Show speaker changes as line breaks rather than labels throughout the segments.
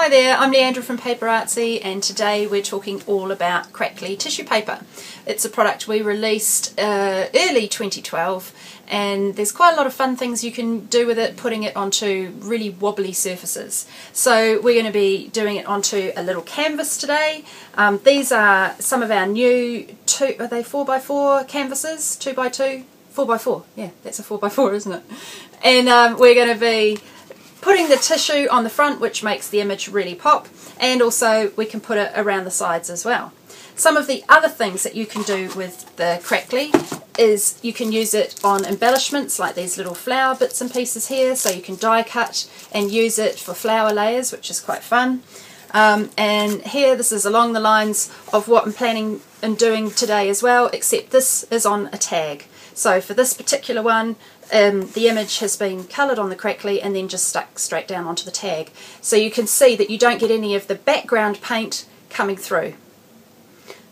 Hi there, I'm Leandra from PaperArtsy and today we're talking all about crackly tissue paper. It's a product we released uh, early 2012 and there's quite a lot of fun things you can do with it putting it onto really wobbly surfaces. So we're going to be doing it onto a little canvas today. Um, these are some of our new two, are they 4x4 canvases? 2x2? 4x4, yeah that's a 4x4 isn't it? And um, we're going to be putting the tissue on the front which makes the image really pop and also we can put it around the sides as well. Some of the other things that you can do with the crackly is you can use it on embellishments like these little flower bits and pieces here so you can die cut and use it for flower layers which is quite fun. Um, and here this is along the lines of what I'm planning and doing today as well except this is on a tag. So for this particular one um, the image has been coloured on the crackly and then just stuck straight down onto the tag. So you can see that you don't get any of the background paint coming through.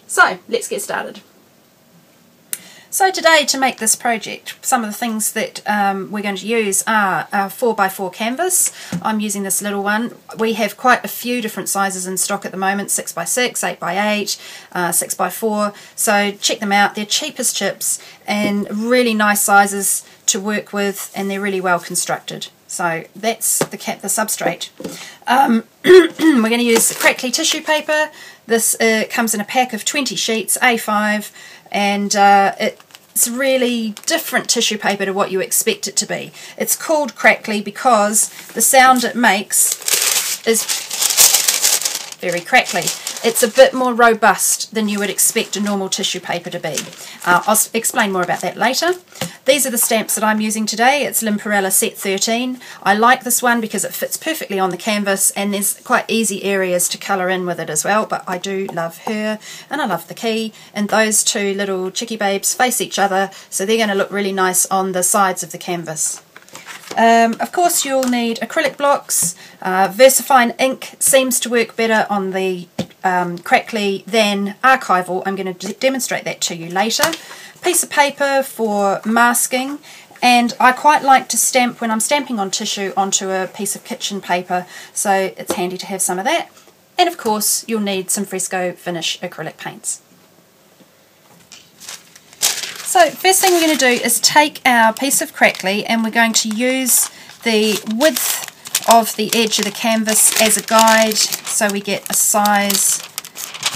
So let's get started. So today to make this project, some of the things that um, we're going to use are a 4x4 canvas. I'm using this little one. We have quite a few different sizes in stock at the moment, 6x6, 8x8, uh, 6x4. So check them out. They're cheap as chips and really nice sizes to work with and they're really well constructed. So that's the cap, the substrate. Um, we're going to use crackly tissue paper. This uh, comes in a pack of 20 sheets, A5, and uh, it's really different tissue paper to what you expect it to be. It's called crackly because the sound it makes is very crackly. It's a bit more robust than you would expect a normal tissue paper to be. Uh, I'll explain more about that later. These are the stamps that I'm using today. It's Lynne Perrella Set 13. I like this one because it fits perfectly on the canvas and there's quite easy areas to colour in with it as well, but I do love her and I love the key and those two little chicky babes face each other so they're going to look really nice on the sides of the canvas. Um, of course you'll need acrylic blocks. Uh, VersaFine ink seems to work better on the um, Crackly than archival. I'm going to demonstrate that to you later. Piece of paper for masking and I quite like to stamp when I'm stamping on tissue onto a piece of kitchen paper so it's handy to have some of that. And of course you'll need some fresco finish acrylic paints. So first thing we're going to do is take our piece of crackly and we're going to use the width of the edge of the canvas as a guide. So we get a size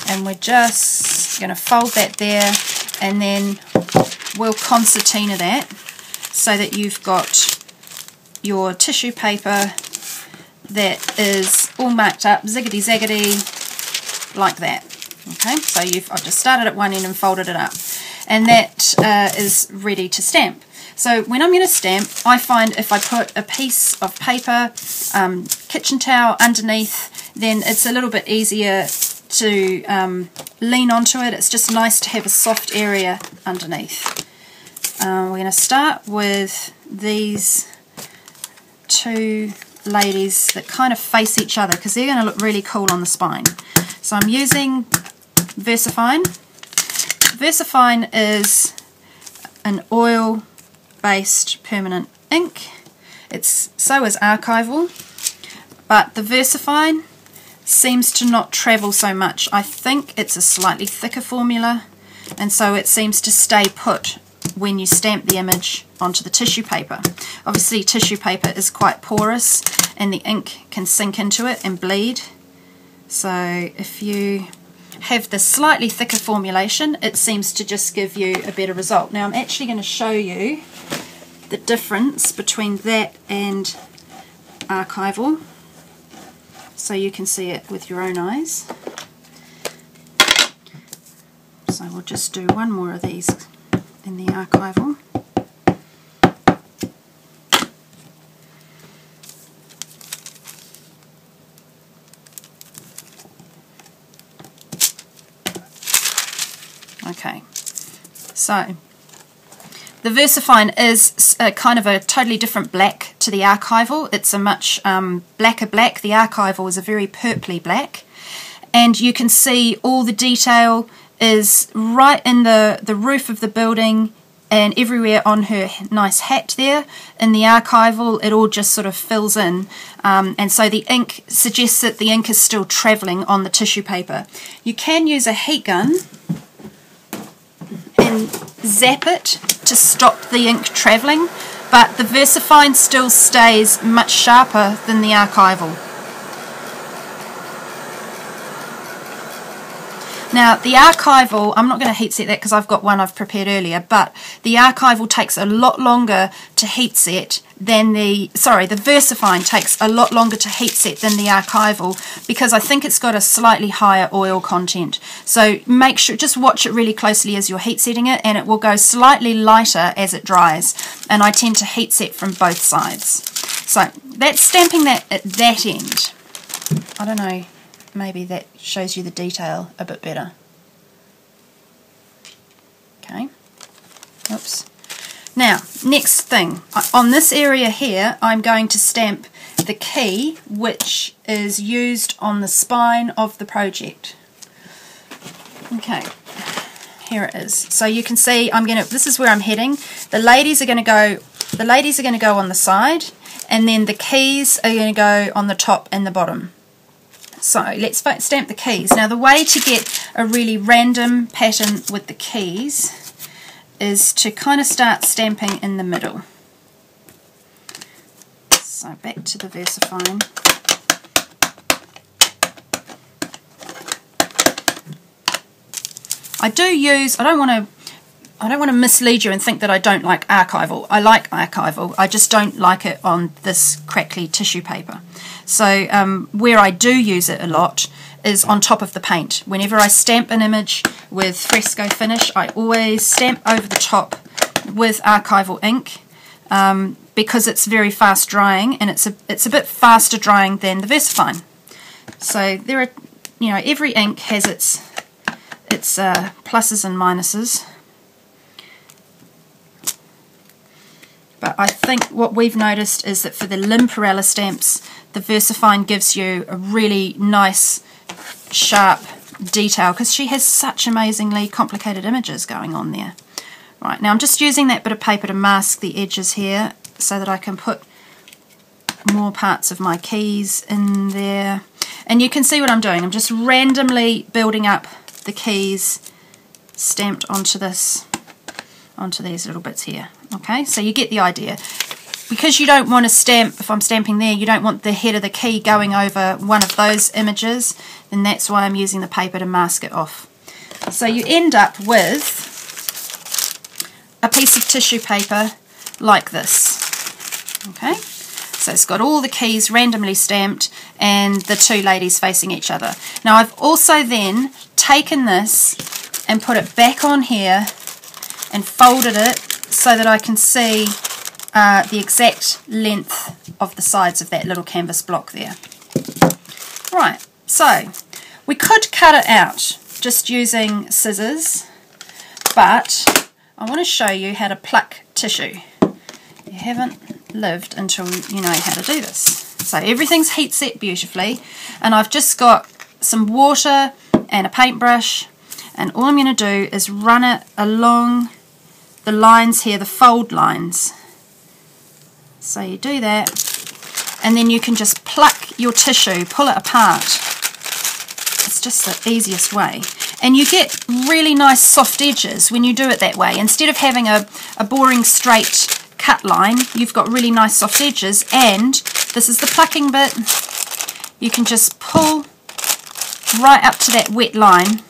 and we're just going to fold that there and then we'll concertina that so that you've got your tissue paper that is all marked up ziggity zaggity like that. Okay so you've I've just started at one end and folded it up and that uh, is ready to stamp so when I'm going to stamp, I find if I put a piece of paper, um, kitchen towel underneath, then it's a little bit easier to um, lean onto it. It's just nice to have a soft area underneath. Uh, we're going to start with these two ladies that kind of face each other because they're going to look really cool on the spine. So I'm using VersaFine. VersaFine is an oil based permanent ink. It's so is archival, but the VersaFine seems to not travel so much. I think it's a slightly thicker formula, and so it seems to stay put when you stamp the image onto the tissue paper. Obviously tissue paper is quite porous and the ink can sink into it and bleed. So if you have the slightly thicker formulation, it seems to just give you a better result. Now I'm actually going to show you the difference between that and archival so you can see it with your own eyes. So we'll just do one more of these in the archival. Okay, so the VersaFine is a kind of a totally different black to the archival. It's a much um, blacker black. The archival is a very purply black. And you can see all the detail is right in the, the roof of the building and everywhere on her nice hat there. In the archival, it all just sort of fills in, um, and so the ink suggests that the ink is still travelling on the tissue paper. You can use a heat gun and zap it to stop the ink travelling, but the VersaFine still stays much sharper than the archival. Now, the archival, I'm not going to heat set that because I've got one I've prepared earlier, but the archival takes a lot longer to heat set than the, sorry, the VersaFine takes a lot longer to heat set than the archival because I think it's got a slightly higher oil content. So make sure, just watch it really closely as you're heat setting it and it will go slightly lighter as it dries. And I tend to heat set from both sides. So that's stamping that at that end. I don't know maybe that shows you the detail a bit better. Okay, oops. Now, next thing, uh, on this area here, I'm going to stamp the key which is used on the spine of the project. Okay, here it is. So you can see I'm going to, this is where I'm heading. The ladies are going to go, the ladies are going to go on the side and then the keys are going to go on the top and the bottom. So let's stamp the keys. Now the way to get a really random pattern with the keys is to kind of start stamping in the middle. So back to the VersaFine. I do use, I don't want to I don't want to mislead you and think that I don't like archival. I like archival. I just don't like it on this crackly tissue paper. So um, where I do use it a lot is on top of the paint. Whenever I stamp an image with fresco finish, I always stamp over the top with archival ink um, because it's very fast drying and it's a, it's a bit faster drying than the VersaFine. So there are, you know, every ink has its, its uh, pluses and minuses. But I think what we've noticed is that for the Lynne Perrella stamps, the VersaFine gives you a really nice, sharp detail because she has such amazingly complicated images going on there. Right, now I'm just using that bit of paper to mask the edges here so that I can put more parts of my keys in there. And you can see what I'm doing. I'm just randomly building up the keys stamped onto this, onto these little bits here. Okay, so you get the idea. Because you don't want to stamp, if I'm stamping there, you don't want the head of the key going over one of those images, then that's why I'm using the paper to mask it off. So you end up with a piece of tissue paper like this. Okay, so it's got all the keys randomly stamped and the two ladies facing each other. Now I've also then taken this and put it back on here and folded it so that I can see uh, the exact length of the sides of that little canvas block there. Right, so we could cut it out just using scissors, but I want to show you how to pluck tissue. You haven't lived until you know how to do this. So everything's heat set beautifully, and I've just got some water and a paintbrush, and all I'm going to do is run it along the lines here, the fold lines. So you do that, and then you can just pluck your tissue, pull it apart. It's just the easiest way. And you get really nice soft edges when you do it that way. Instead of having a, a boring straight cut line, you've got really nice soft edges, and this is the plucking bit. You can just pull right up to that wet line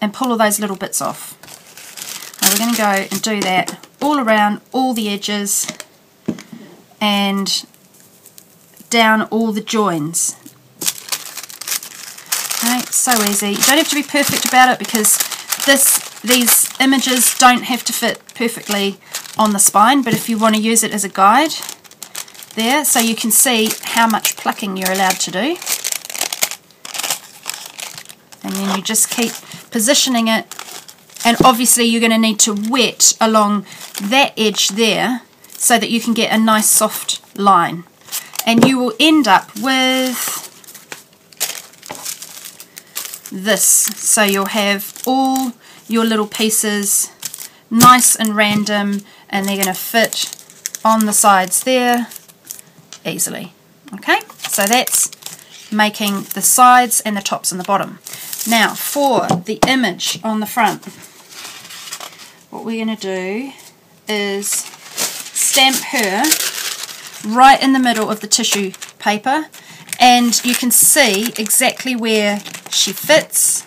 and pull all those little bits off. We're going to go and do that all around all the edges and down all the joins. Okay, so easy. You don't have to be perfect about it because this these images don't have to fit perfectly on the spine, but if you want to use it as a guide there, so you can see how much plucking you're allowed to do. And then you just keep positioning it and obviously you're going to need to wet along that edge there so that you can get a nice soft line and you will end up with this so you'll have all your little pieces nice and random and they're going to fit on the sides there easily. Okay, so that's making the sides and the tops and the bottom. Now for the image on the front, what we're going to do is stamp her right in the middle of the tissue paper and you can see exactly where she fits.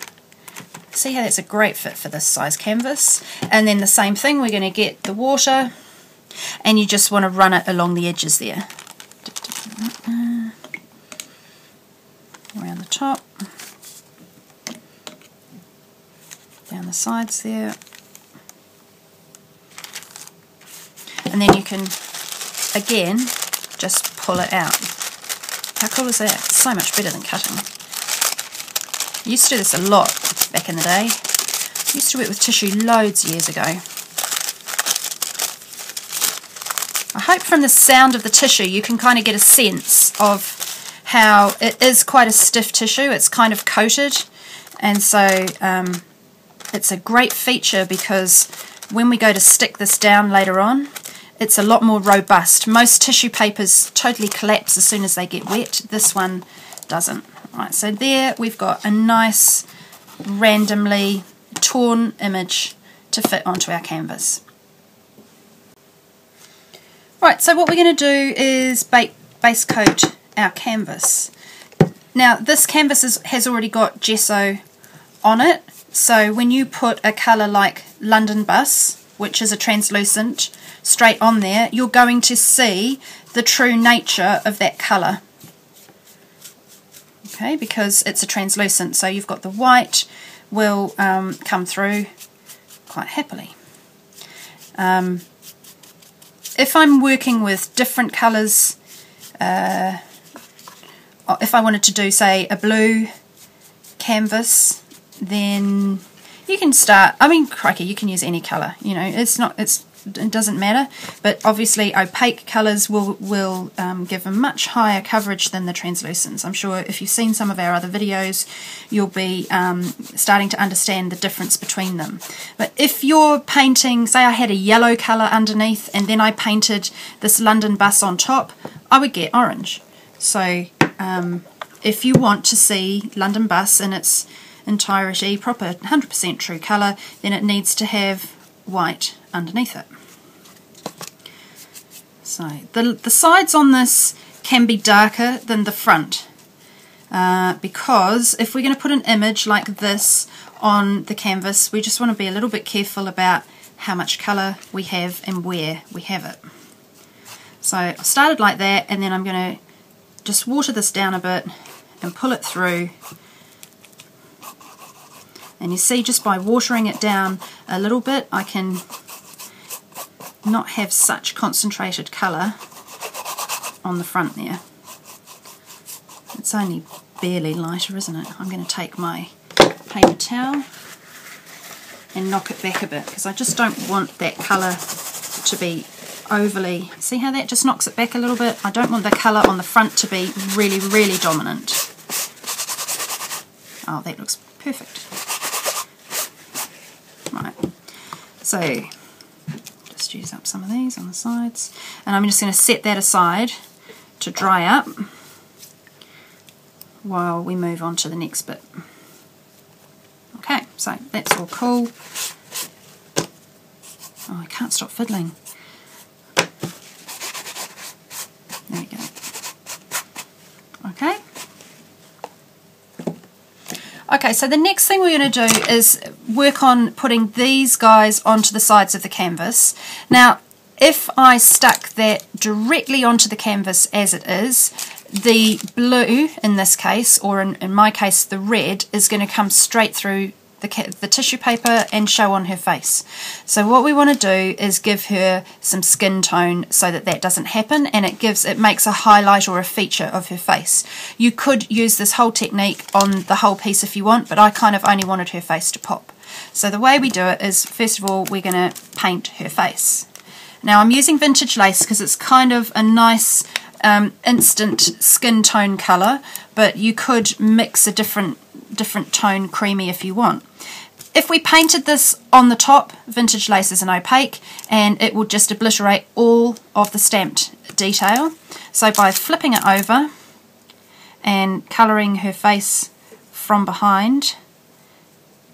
See how that's a great fit for this size canvas? And then the same thing we're going to get the water and you just want to run it along the edges there. Around the top. Down the sides there and then you can again just pull it out. How cool is that? So much better than cutting. I used to do this a lot back in the day. I used to work with tissue loads years ago. I hope from the sound of the tissue you can kind of get a sense of how it is quite a stiff tissue. It's kind of coated. And so um, it's a great feature because when we go to stick this down later on it's a lot more robust. Most tissue papers totally collapse as soon as they get wet. This one doesn't. Right, so there we've got a nice randomly torn image to fit onto our canvas. Right, so what we're going to do is base coat our canvas. Now this canvas is, has already got gesso on it, so when you put a colour like London Bus, which is a translucent, straight on there, you're going to see the true nature of that colour. Okay, because it's a translucent, so you've got the white will um, come through quite happily. Um, if I'm working with different colours, uh, if I wanted to do, say, a blue canvas, then you can start, I mean, crikey, you can use any colour, you know, it's not, it's it doesn't matter. But obviously opaque colours will will um, give a much higher coverage than the translucents. I'm sure if you've seen some of our other videos you'll be um, starting to understand the difference between them. But if you're painting say I had a yellow colour underneath and then I painted this London bus on top I would get orange. So um, if you want to see London bus in its entirety proper 100% true colour then it needs to have white underneath it. So the, the sides on this can be darker than the front uh, because if we're going to put an image like this on the canvas we just want to be a little bit careful about how much colour we have and where we have it. So I started like that and then I'm going to just water this down a bit and pull it through and you see just by watering it down a little bit I can not have such concentrated colour on the front there. It's only barely lighter isn't it? I'm going to take my paper towel and knock it back a bit because I just don't want that colour to be overly, see how that just knocks it back a little bit? I don't want the colour on the front to be really, really dominant. Oh, that looks perfect. Right, so just use up some of these on the sides. And I'm just going to set that aside to dry up while we move on to the next bit. Okay, so that's all cool. Oh, I can't stop fiddling. There we go. Okay. Okay, so the next thing we're going to do is work on putting these guys onto the sides of the canvas. Now, if I stuck that directly onto the canvas as it is, the blue in this case, or in, in my case the red, is going to come straight through the, the tissue paper and show on her face. So what we want to do is give her some skin tone so that that doesn't happen and it gives it makes a highlight or a feature of her face. You could use this whole technique on the whole piece if you want but I kind of only wanted her face to pop. So the way we do it is first of all we're going to paint her face. Now I'm using vintage lace because it's kind of a nice um, instant skin tone colour but you could mix a different different tone creamy if you want. if we painted this on the top, vintage lace is an opaque, and it will just obliterate all of the stamped detail. So by flipping it over and colouring her face from behind,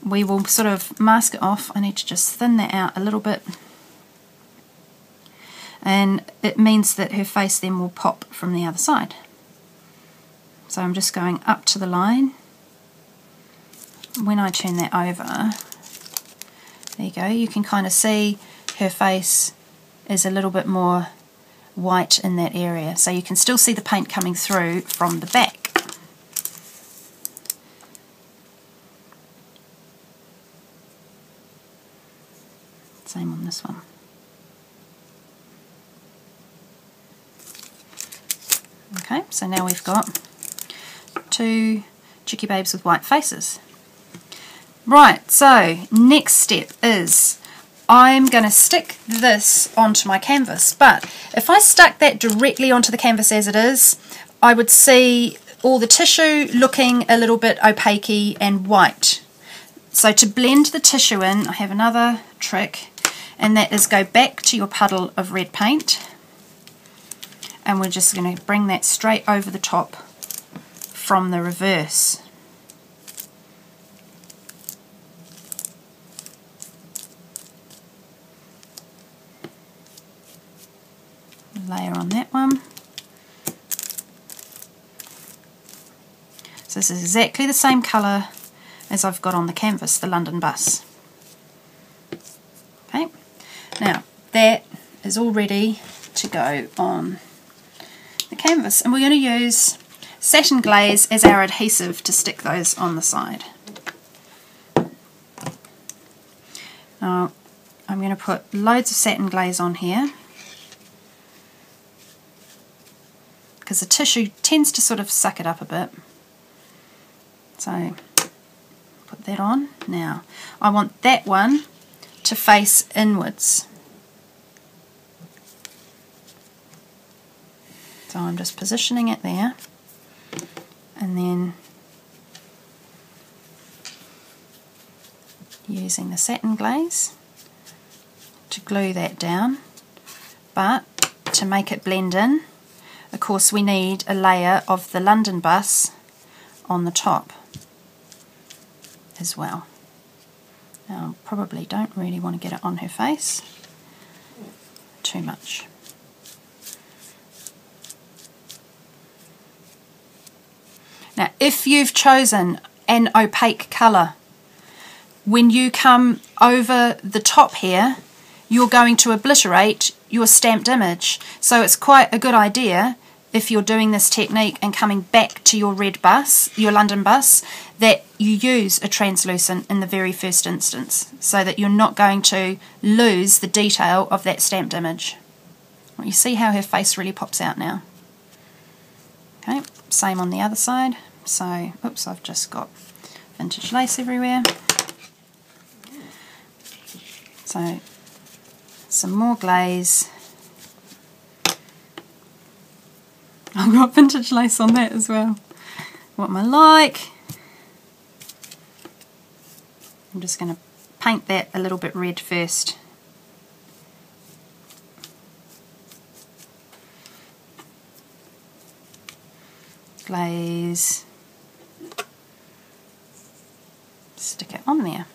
we will sort of mask it off. I need to just thin that out a little bit. And it means that her face then will pop from the other side. So I'm just going up to the line. When I turn that over, there you go, you can kind of see her face is a little bit more white in that area. So you can still see the paint coming through from the back. Same on this one. Okay, so now we've got two Chicky Babes with white faces. Right, so next step is I'm going to stick this onto my canvas, but if I stuck that directly onto the canvas as it is, I would see all the tissue looking a little bit opaque and white. So to blend the tissue in, I have another trick and that is go back to your puddle of red paint and we're just going to bring that straight over the top from the reverse. Layer on that one. So this is exactly the same colour as I've got on the canvas, the London bus. Okay, Now, that is all ready to go on canvas. And we're going to use satin glaze as our adhesive to stick those on the side. Now, I'm going to put loads of satin glaze on here because the tissue tends to sort of suck it up a bit. So put that on. Now I want that one to face inwards. So I'm just positioning it there and then using the satin glaze to glue that down but to make it blend in of course we need a layer of the London bus on the top as well. Now, probably don't really want to get it on her face too much. Now, if you've chosen an opaque colour, when you come over the top here, you're going to obliterate your stamped image. So it's quite a good idea if you're doing this technique and coming back to your red bus, your London bus, that you use a translucent in the very first instance so that you're not going to lose the detail of that stamped image. You see how her face really pops out now. Okay, same on the other side. So, oops, I've just got vintage lace everywhere. So, some more glaze I've got vintage lace on that as well. What am I like? I'm just going to paint that a little bit red first. Glaze. Stick it on there.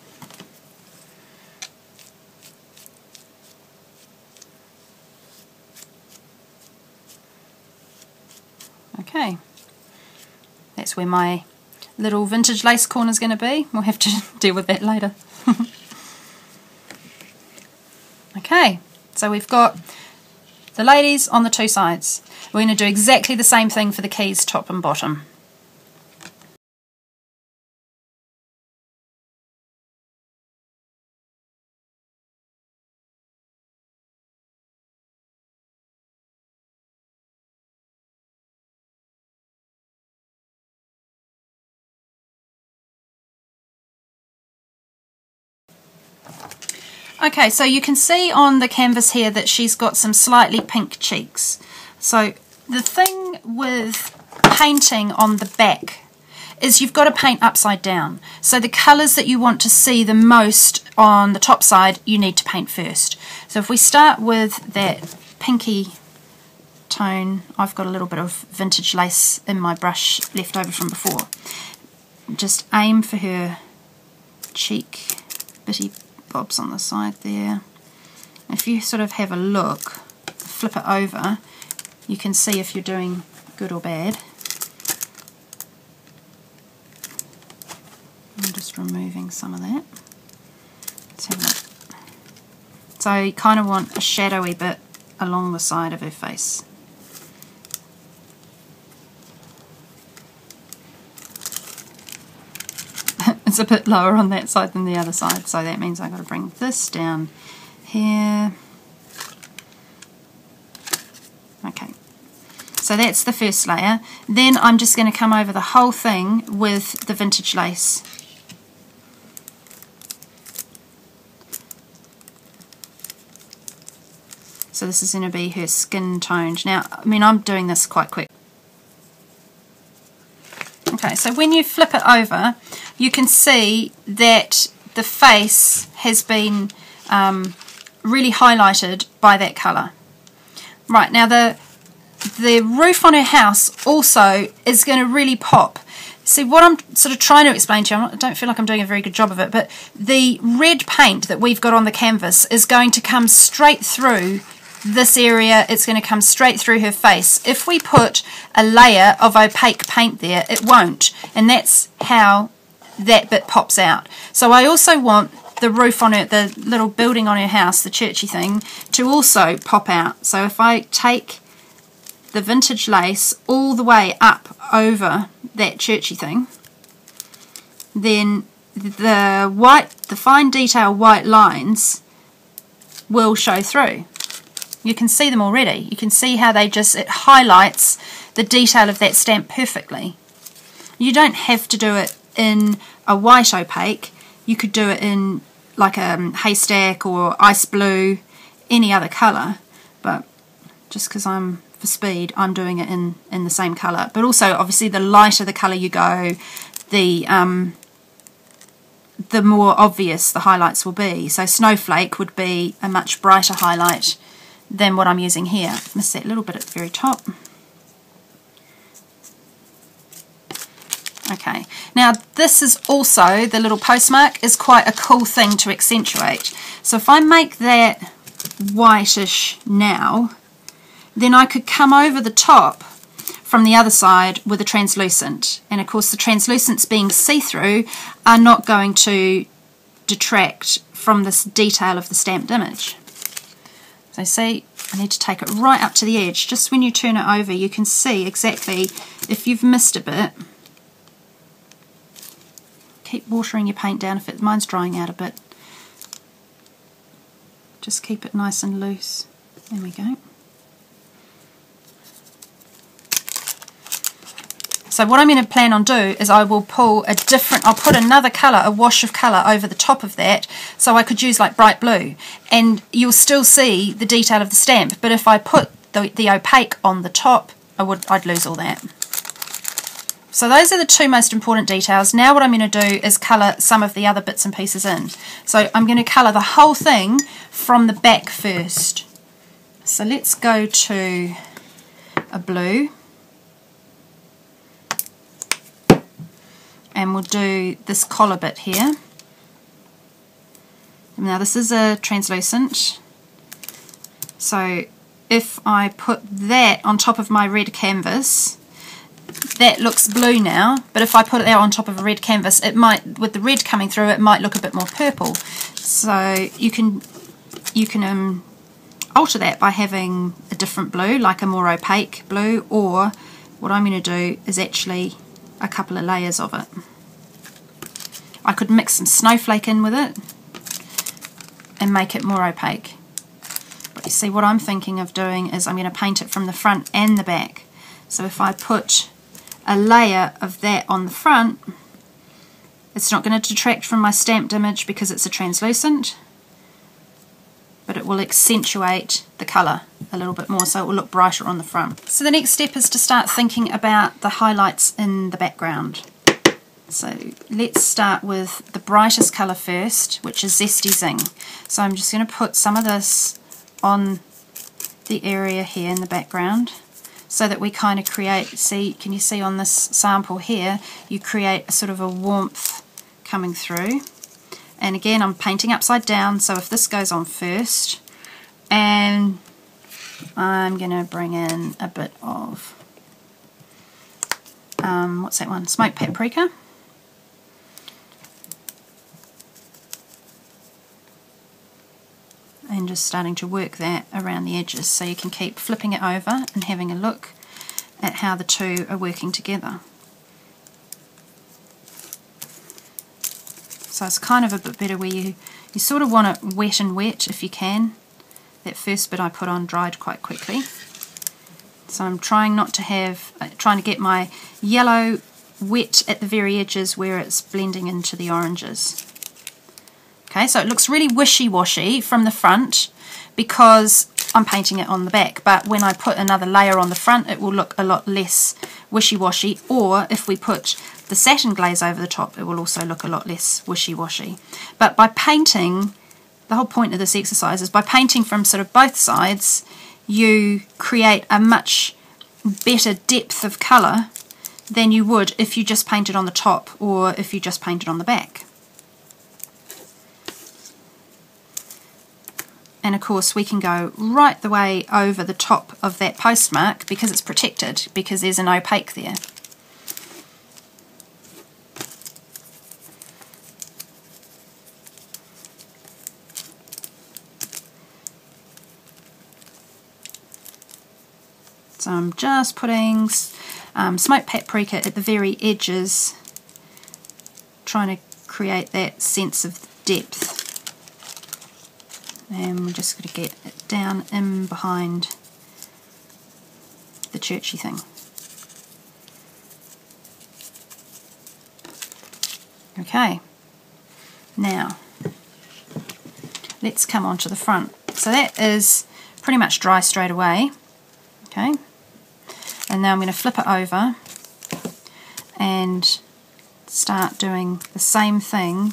Okay, that's where my little vintage lace corner is going to be. We'll have to deal with that later. okay, so we've got the ladies on the two sides. We're going to do exactly the same thing for the keys top and bottom. Okay, so you can see on the canvas here that she's got some slightly pink cheeks. So the thing with painting on the back is you've got to paint upside down. So the colours that you want to see the most on the top side, you need to paint first. So if we start with that pinky tone, I've got a little bit of vintage lace in my brush left over from before. Just aim for her cheek bitty bobs on the side there. If you sort of have a look, flip it over, you can see if you're doing good or bad. I'm just removing some of that. So you kind of want a shadowy bit along the side of her face. It's a bit lower on that side than the other side, so that means I've got to bring this down here. Okay, so that's the first layer. Then I'm just going to come over the whole thing with the vintage lace. So this is going to be her skin toned. Now, I mean, I'm doing this quite quick. Okay, so when you flip it over, you can see that the face has been um, really highlighted by that colour. Right, now the, the roof on her house also is going to really pop. See, what I'm sort of trying to explain to you, I don't feel like I'm doing a very good job of it, but the red paint that we've got on the canvas is going to come straight through this area, it's going to come straight through her face. If we put a layer of opaque paint there, it won't. And that's how that bit pops out. So I also want the roof on her, the little building on her house, the churchy thing, to also pop out. So if I take the vintage lace all the way up over that churchy thing, then the white, the fine detail white lines will show through. You can see them already. You can see how they just, it highlights the detail of that stamp perfectly. You don't have to do it in a white opaque. You could do it in like a um, haystack or ice blue, any other colour. But just because I'm for speed, I'm doing it in, in the same colour. But also, obviously, the lighter the colour you go, the um, the more obvious the highlights will be. So Snowflake would be a much brighter highlight than what I'm using here. Miss that little bit at the very top. Okay, now this is also, the little postmark is quite a cool thing to accentuate. So if I make that whitish now, then I could come over the top from the other side with a translucent. And of course the translucents being see-through are not going to detract from this detail of the stamped image. So see, I need to take it right up to the edge. Just when you turn it over, you can see exactly if you've missed a bit. Keep watering your paint down if it, mine's drying out a bit. Just keep it nice and loose. There we go. So what I'm going to plan on do is I will pull a different, I'll put another colour, a wash of colour over the top of that so I could use like bright blue and you'll still see the detail of the stamp but if I put the, the opaque on the top I would, I'd lose all that. So those are the two most important details. Now what I'm going to do is colour some of the other bits and pieces in. So I'm going to colour the whole thing from the back first. So let's go to a blue. And we'll do this collar bit here. Now this is a translucent, so if I put that on top of my red canvas, that looks blue now, but if I put it there on top of a red canvas, it might, with the red coming through, it might look a bit more purple. So you can, you can um, alter that by having a different blue, like a more opaque blue, or what I'm going to do is actually a couple of layers of it. I could mix some snowflake in with it and make it more opaque. But you see what I'm thinking of doing is I'm going to paint it from the front and the back. So if I put a layer of that on the front, it's not going to detract from my stamped image because it's a translucent, but it will accentuate the colour a little bit more so it will look brighter on the front. So the next step is to start thinking about the highlights in the background. So let's start with the brightest colour first, which is Zesty Zing. So I'm just going to put some of this on the area here in the background so that we kind of create, see, can you see on this sample here, you create a sort of a warmth coming through. And again, I'm painting upside down, so if this goes on first, and I'm going to bring in a bit of, um, what's that one, smoked paprika. and just starting to work that around the edges so you can keep flipping it over and having a look at how the two are working together. So it's kind of a bit better where you, you sort of want it wet and wet if you can. That first bit I put on dried quite quickly. So I'm trying not to have, uh, trying to get my yellow wet at the very edges where it's blending into the oranges. Okay, so it looks really wishy-washy from the front because I'm painting it on the back, but when I put another layer on the front, it will look a lot less wishy-washy, or if we put the satin glaze over the top, it will also look a lot less wishy-washy. But by painting, the whole point of this exercise is by painting from sort of both sides, you create a much better depth of colour than you would if you just painted on the top or if you just painted on the back. and of course we can go right the way over the top of that postmark because it's protected because there's an opaque there. So I'm just putting um, smoked paprika at the very edges, trying to create that sense of depth and we're just going to get it down in behind the churchy thing. Okay, now let's come on to the front. So that is pretty much dry straight away. Okay, and now I'm going to flip it over and start doing the same thing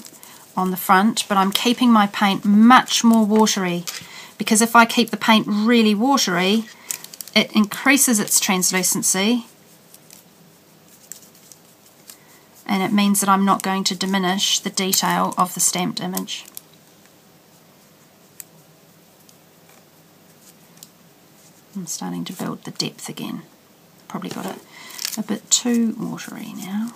on the front, but I'm keeping my paint much more watery because if I keep the paint really watery, it increases its translucency and it means that I'm not going to diminish the detail of the stamped image. I'm starting to build the depth again. Probably got it a bit too watery now.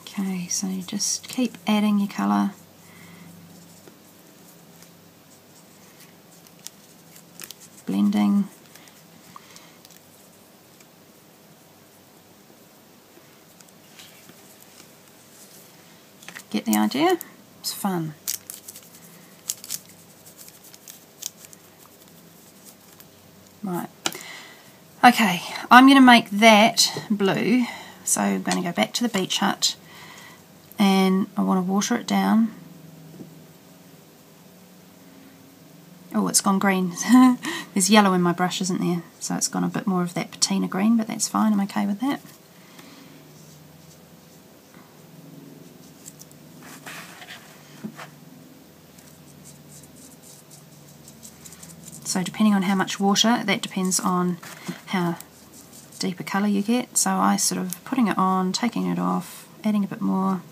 Okay, so you just keep adding your colour. Blending. Get the idea? It's fun. Right. Okay, I'm going to make that blue. So I'm going to go back to the beach hut and I want to water it down. Oh, it's gone green. There's yellow in my brush, isn't there? So it's gone a bit more of that patina green, but that's fine. I'm okay with that. So depending on how much water, that depends on how deep a colour you get. So I sort of putting it on, taking it off, adding a bit more,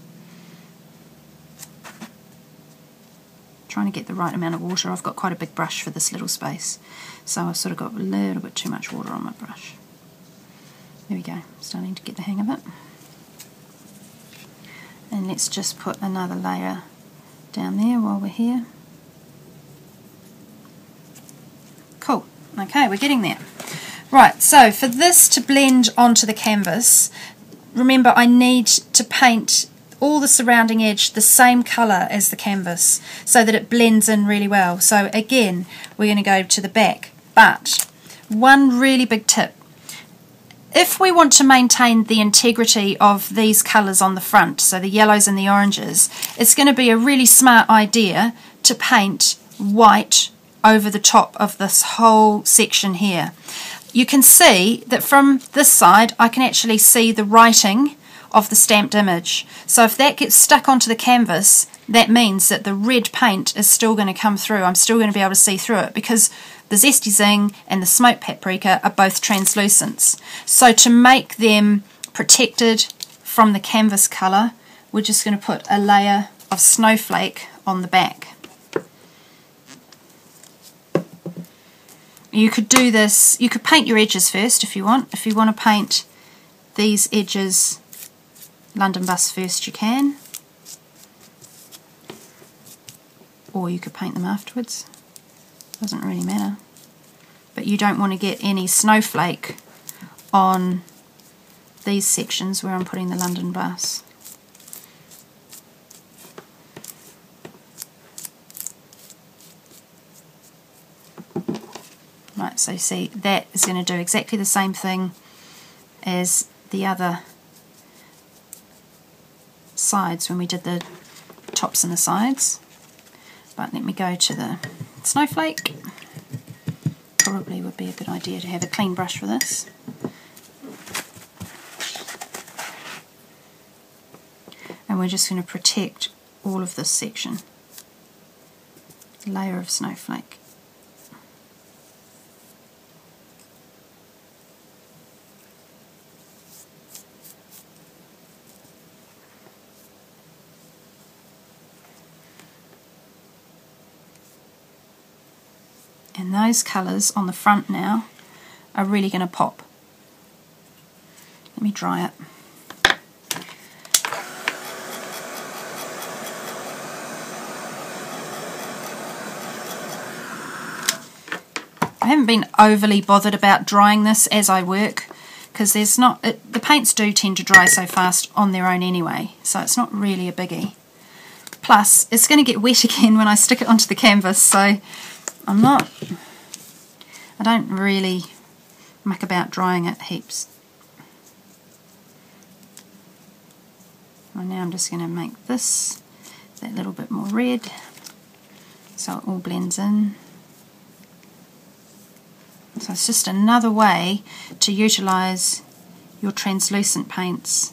trying to get the right amount of water. I've got quite a big brush for this little space, so I've sort of got a little bit too much water on my brush. There we go, starting to get the hang of it. And let's just put another layer down there while we're here. Cool, okay, we're getting there. Right, so for this to blend onto the canvas, remember I need to paint all the surrounding edge the same colour as the canvas so that it blends in really well. So again, we're going to go to the back. But one really big tip, if we want to maintain the integrity of these colours on the front, so the yellows and the oranges, it's going to be a really smart idea to paint white over the top of this whole section here. You can see that from this side I can actually see the writing of the stamped image. So if that gets stuck onto the canvas, that means that the red paint is still going to come through. I'm still going to be able to see through it because the Zesty Zing and the Smoked Paprika are both translucents. So to make them protected from the canvas colour, we're just going to put a layer of snowflake on the back. You could do this, you could paint your edges first if you want. If you want to paint these edges London bus first you can. Or you could paint them afterwards. Doesn't really matter. But you don't want to get any snowflake on these sections where I'm putting the London bus. So see that is going to do exactly the same thing as the other sides when we did the tops and the sides. But let me go to the snowflake. Probably would be a good idea to have a clean brush for this. And we're just going to protect all of this section. Layer of snowflake. and those colours on the front now are really going to pop. Let me dry it. I haven't been overly bothered about drying this as I work because there's not it, the paints do tend to dry so fast on their own anyway so it's not really a biggie plus it's going to get wet again when I stick it onto the canvas so I'm not, I don't really muck about drying it heaps. Well, now I'm just going to make this that little bit more red so it all blends in. So it's just another way to utilise your translucent paints.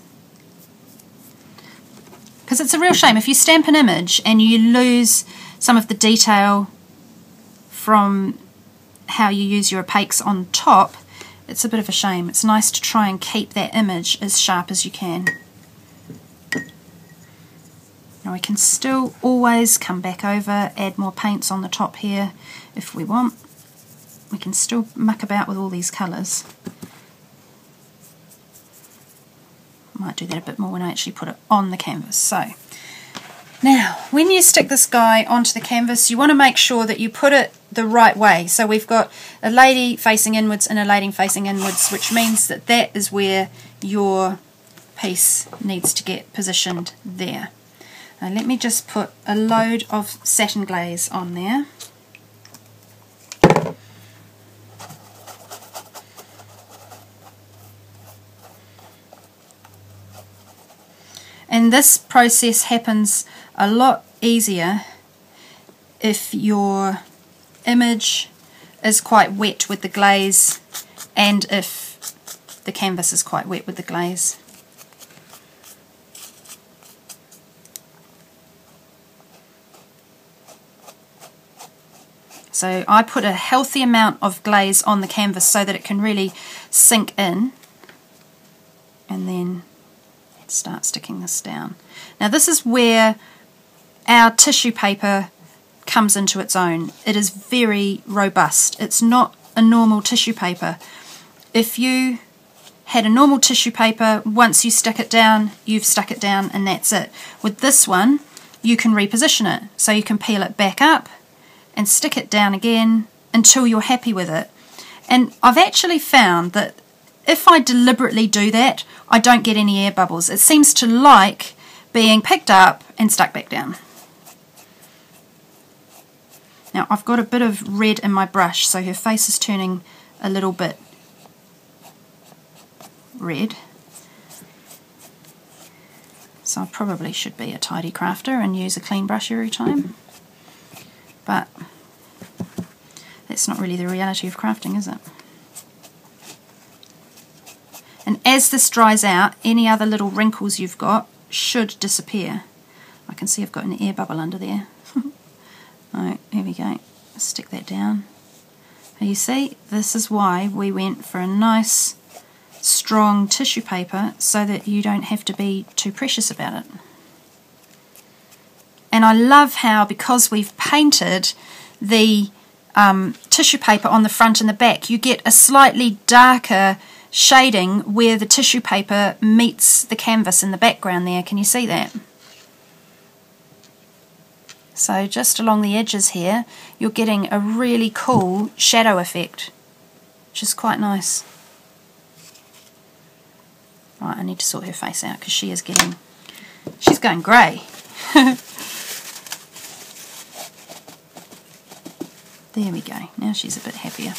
Because it's a real shame if you stamp an image and you lose some of the detail from how you use your opaques on top, it's a bit of a shame. It's nice to try and keep that image as sharp as you can. Now we can still always come back over, add more paints on the top here if we want. We can still muck about with all these colours. Might do that a bit more when I actually put it on the canvas. So now, when you stick this guy onto the canvas, you want to make sure that you put it the right way. So we've got a lady facing inwards and a lady facing inwards, which means that that is where your piece needs to get positioned there. Now let me just put a load of satin glaze on there. And this process happens a lot easier if your image is quite wet with the glaze and if the canvas is quite wet with the glaze. So I put a healthy amount of glaze on the canvas so that it can really sink in and then start sticking this down. Now this is where our tissue paper comes into its own. It is very robust. It's not a normal tissue paper. If you had a normal tissue paper, once you stick it down, you've stuck it down and that's it. With this one, you can reposition it. So you can peel it back up and stick it down again until you're happy with it. And I've actually found that if I deliberately do that, I don't get any air bubbles. It seems to like being picked up and stuck back down. Now I've got a bit of red in my brush so her face is turning a little bit red. So I probably should be a tidy crafter and use a clean brush every time. But that's not really the reality of crafting, is it? And as this dries out, any other little wrinkles you've got should disappear. I can see I've got an air bubble under there. Alright, here we go. Stick that down. you see, this is why we went for a nice strong tissue paper so that you don't have to be too precious about it. And I love how, because we've painted the um, tissue paper on the front and the back, you get a slightly darker shading where the tissue paper meets the canvas in the background there. Can you see that? So just along the edges here, you're getting a really cool shadow effect, which is quite nice. Right, I need to sort her face out because she is getting, she's going grey. there we go, now she's a bit happier.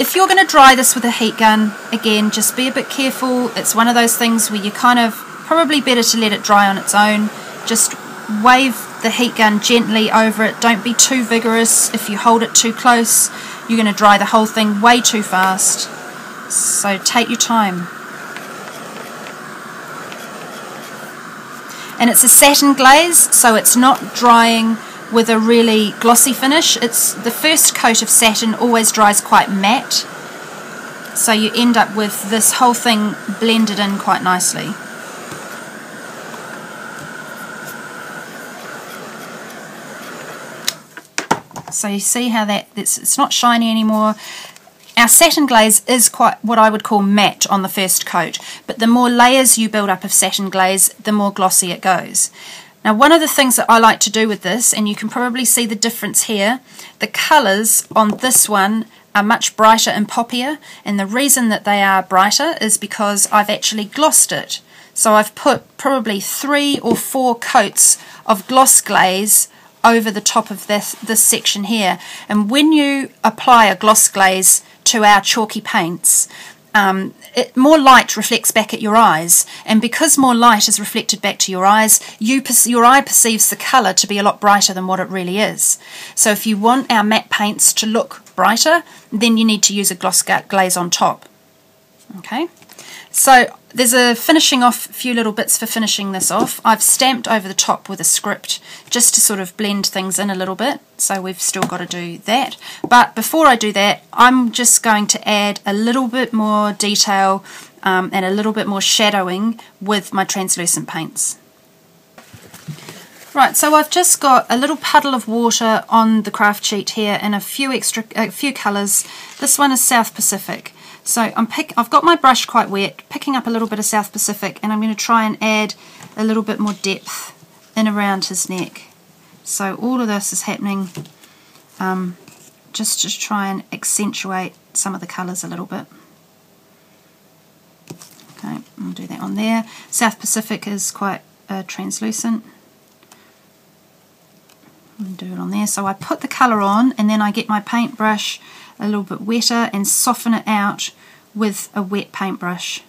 If you're going to dry this with a heat gun, again, just be a bit careful. It's one of those things where you kind of, probably better to let it dry on its own. Just wave the heat gun gently over it. Don't be too vigorous. If you hold it too close, you're going to dry the whole thing way too fast. So take your time. And it's a satin glaze, so it's not drying with a really glossy finish. It's the first coat of satin always dries quite matte. So you end up with this whole thing blended in quite nicely. So you see how that it's, not shiny anymore. Our satin glaze is quite what I would call matte on the first coat, but the more layers you build up of satin glaze, the more glossy it goes. Now one of the things that I like to do with this, and you can probably see the difference here, the colours on this one are much brighter and poppier, and the reason that they are brighter is because I've actually glossed it. So I've put probably three or four coats of gloss glaze over the top of this, this section here. And when you apply a gloss glaze to our chalky paints, um, it, more light reflects back at your eyes, and because more light is reflected back to your eyes, you your eye perceives the colour to be a lot brighter than what it really is. So if you want our matte paints to look brighter, then you need to use a gloss glaze on top. Okay, so there's a finishing off few little bits for finishing this off. I've stamped over the top with a script just to sort of blend things in a little bit. So we've still got to do that. But before I do that, I'm just going to add a little bit more detail um, and a little bit more shadowing with my translucent paints. Right, so I've just got a little puddle of water on the craft sheet here and a few extra, a few colours. This one is South Pacific. So I'm pick, I've got my brush quite wet, picking up a little bit of South Pacific, and I'm going to try and add a little bit more depth in around his neck. So all of this is happening um, just to try and accentuate some of the colours a little bit. Okay, I'll do that on there. South Pacific is quite uh, translucent. I'll do it on there. So I put the colour on and then I get my paintbrush a little bit wetter and soften it out with a wet paintbrush.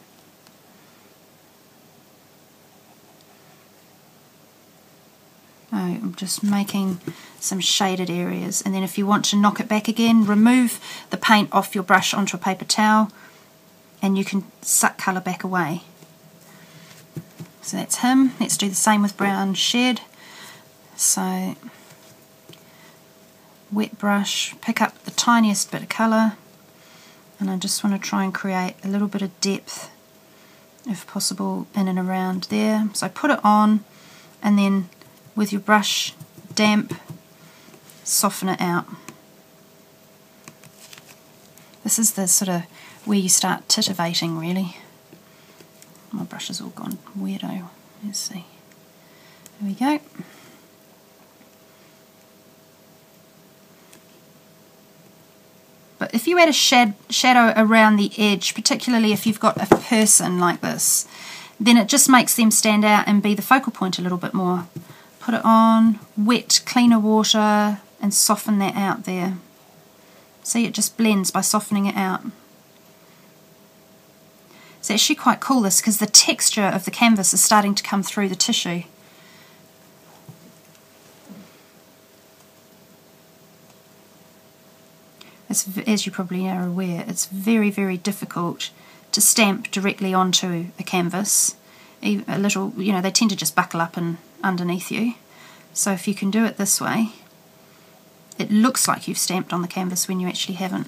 Oh, I'm just making some shaded areas and then if you want to knock it back again remove the paint off your brush onto a paper towel and you can suck colour back away. So that's him. Let's do the same with brown shed. So wet brush, pick up the tiniest bit of colour and I just want to try and create a little bit of depth if possible in and around there. So put it on and then with your brush damp soften it out. This is the sort of where you start titivating really. My brush has all gone weirdo. Let's see. There we go. But if you add a shad shadow around the edge, particularly if you've got a person like this, then it just makes them stand out and be the focal point a little bit more. Put it on, wet, cleaner water, and soften that out there. See, it just blends by softening it out. It's actually quite cool this because the texture of the canvas is starting to come through the tissue. It's, as you probably are aware, it's very, very difficult to stamp directly onto a canvas. A little, you know, they tend to just buckle up and underneath you. So if you can do it this way, it looks like you've stamped on the canvas when you actually haven't.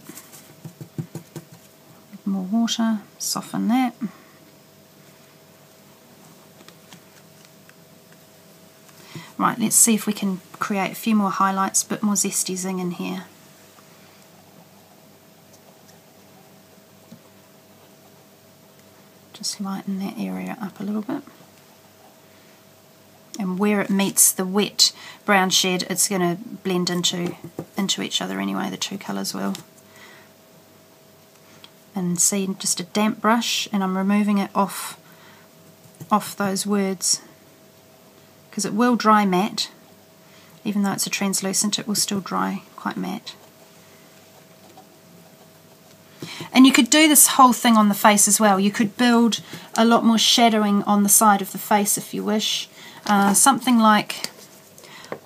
More water, soften that. Right, let's see if we can create a few more highlights, a bit more zesty zing in here. Just lighten that area up a little bit. And where it meets the wet brown shed, it's going to blend into, into each other anyway, the two colours will. And see, just a damp brush, and I'm removing it off, off those words because it will dry matte even though it's a translucent it will still dry quite matte and you could do this whole thing on the face as well. You could build a lot more shadowing on the side of the face if you wish. Uh, something like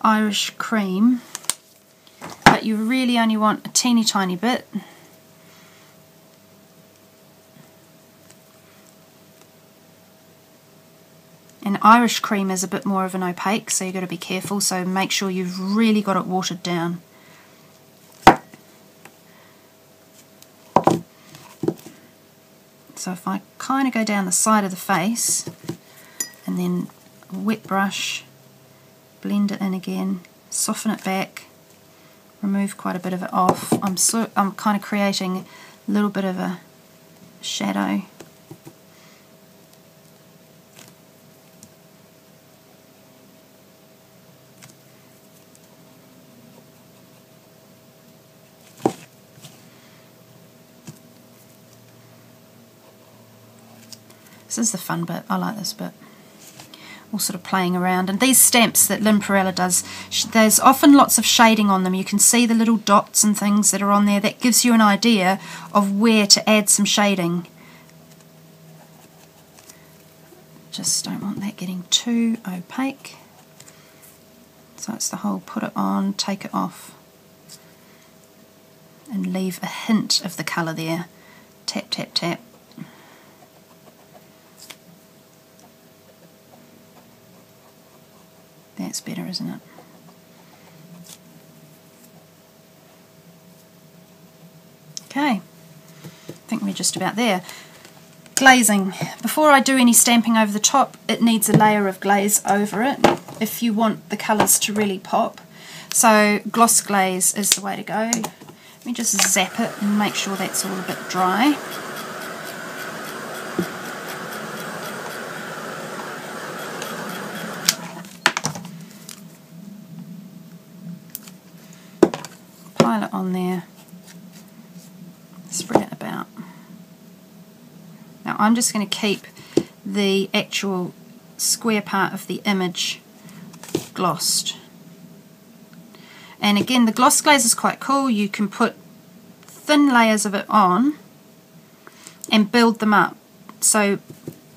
Irish cream, but you really only want a teeny tiny bit. And Irish cream is a bit more of an opaque, so you've got to be careful, so make sure you've really got it watered down. So if I kind of go down the side of the face and then wet brush, blend it in again, soften it back, remove quite a bit of it off. I'm so I'm kind of creating a little bit of a shadow This is the fun bit. I like this bit. All sort of playing around. And these stamps that Lynne Perrella does, there's often lots of shading on them. You can see the little dots and things that are on there. That gives you an idea of where to add some shading. Just don't want that getting too opaque. So it's the whole put it on, take it off and leave a hint of the colour there. Tap, tap, tap. That's better, isn't it? Okay, I think we're just about there. Glazing. Before I do any stamping over the top, it needs a layer of glaze over it if you want the colours to really pop. So gloss glaze is the way to go. Let me just zap it and make sure that's all a bit dry. on there. Spread it about. Now I'm just going to keep the actual square part of the image glossed. And again, the gloss glaze is quite cool. You can put thin layers of it on and build them up. So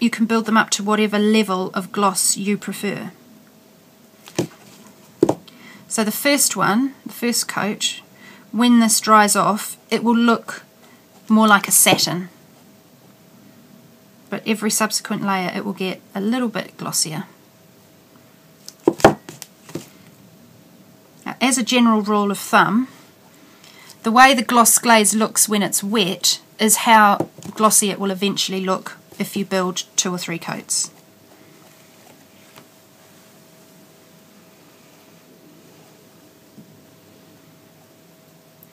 you can build them up to whatever level of gloss you prefer. So the first one, the first coat, when this dries off, it will look more like a satin. But every subsequent layer it will get a little bit glossier. Now, as a general rule of thumb, the way the gloss glaze looks when it's wet is how glossy it will eventually look if you build two or three coats.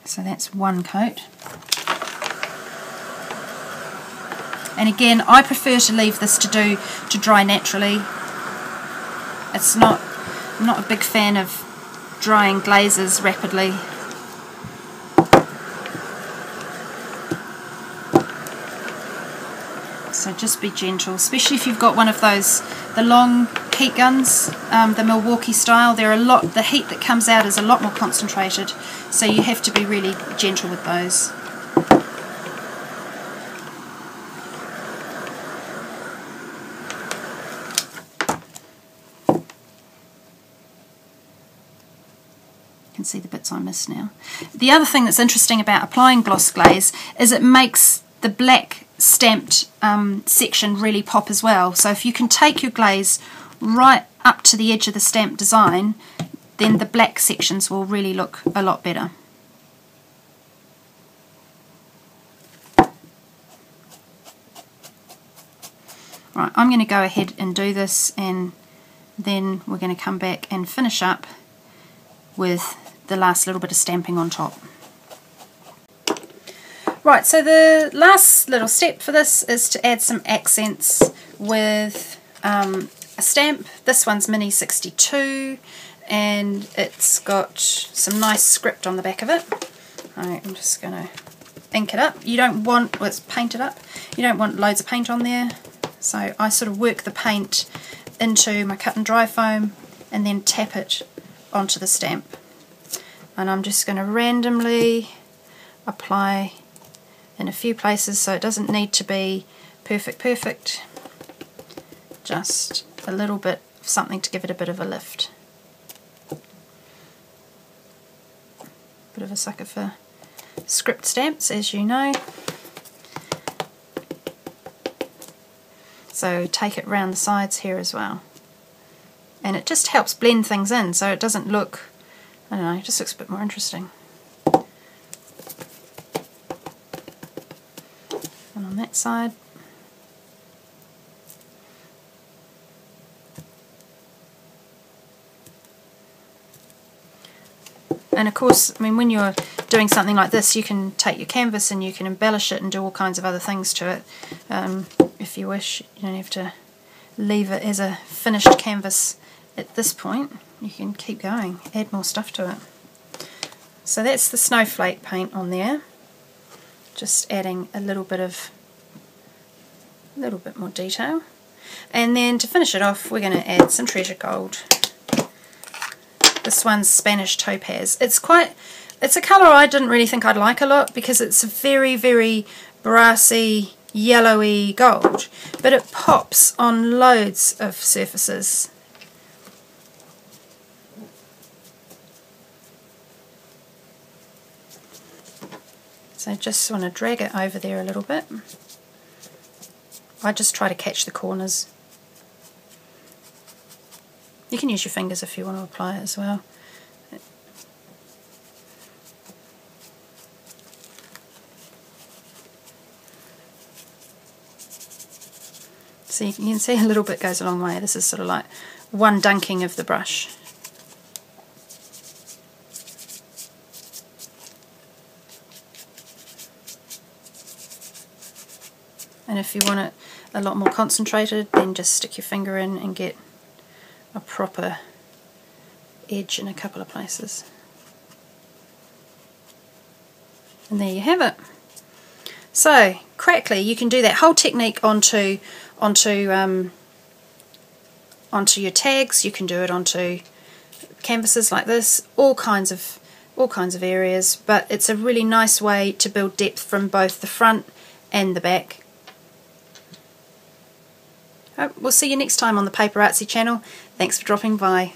So that's one coat. And again, I prefer to leave this to do to dry naturally. It's not, I'm not a big fan of drying glazes rapidly. So just be gentle, especially if you've got one of those, the long heat guns, um, the Milwaukee style. They're a lot, the heat that comes out is a lot more concentrated, so you have to be really gentle with those. can missed now. The other thing that's interesting about applying gloss glaze is it makes the black stamped um, section really pop as well. So if you can take your glaze right up to the edge of the stamp design, then the black sections will really look a lot better. Right, I'm going to go ahead and do this and then we're going to come back and finish up with the last little bit of stamping on top. Right, so the last little step for this is to add some accents with um, a stamp. This one's Mini 62 and it's got some nice script on the back of it. Right, I'm just going to ink it up. You don't want, well it's painted up, you don't want loads of paint on there. So I sort of work the paint into my cut and dry foam and then tap it onto the stamp. And I'm just going to randomly apply in a few places so it doesn't need to be perfect perfect. Just a little bit of something to give it a bit of a lift. Bit of a sucker for script stamps as you know. So take it round the sides here as well. And it just helps blend things in so it doesn't look I don't know, it just looks a bit more interesting And on that side. And of course, I mean, when you're doing something like this, you can take your canvas and you can embellish it and do all kinds of other things to it. Um, if you wish, you don't have to leave it as a finished canvas at this point. You can keep going, add more stuff to it. So that's the snowflake paint on there. Just adding a little bit of a little bit more detail. And then to finish it off, we're going to add some treasure gold. This one's Spanish topaz. It's quite, it's a colour I didn't really think I'd like a lot because it's a very, very brassy, yellowy gold. But it pops on loads of surfaces. So just want to drag it over there a little bit. I just try to catch the corners. You can use your fingers if you want to apply it as well. See, you can see a little bit goes a long way. This is sort of like one dunking of the brush. And if you want it a lot more concentrated then just stick your finger in and get a proper edge in a couple of places. And there you have it. So, crackly, you can do that whole technique onto onto um, onto your tags. You can do it onto canvases like this, all kinds of all kinds of areas. But it's a really nice way to build depth from both the front and the back. We'll see you next time on the PaperArtsy channel. Thanks for dropping by.